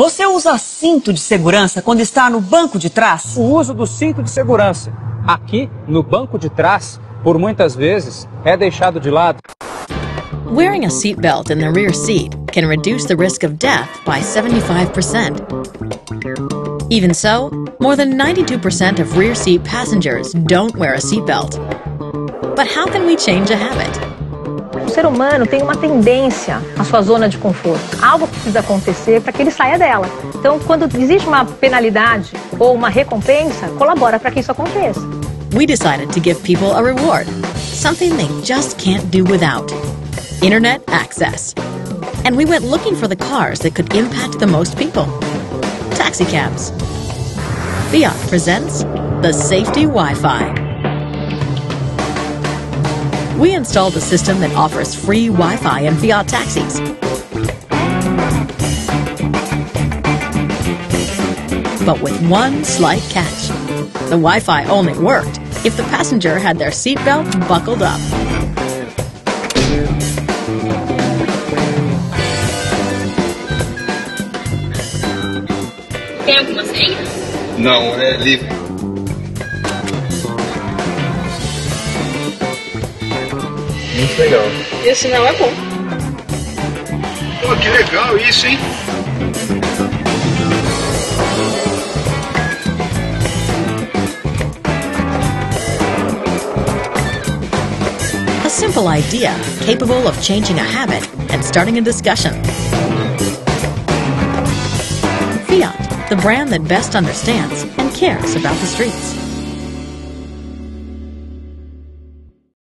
Você usa cinto de segurança quando está no banco de trás? O uso do cinto de segurança aqui no banco de trás, por muitas vezes, é deixado de lado. Wearing a seatbelt in the rear seat can reduce the risk of death by 75%. Even so, more than 92% of rear seat passengers don't wear a seatbelt. But how can we change a habit? O ser humano tem uma tendência à sua zona de conforto. Algo precisa acontecer para que ele saia dela. Então, quando existe uma penalidade ou uma recompensa, colabora para que isso aconteça. We decided to give people a reward, something they just can't do without internet access. And we went looking for the cars that could impact the most people taxicabs. Fiat presents the Safety Wi Fi. We installed a system that offers free Wi Fi and Fiat taxis. But with one slight catch the Wi Fi only worked if the passenger had their seatbelt buckled up. Tem alguma senha? Não, é livre. Muito legal. Esse não é bom. Pô, que legal isso, hein? A simple idea capable of changing a habit and starting a discussion. Fiat, the brand that best understands and cares about the streets.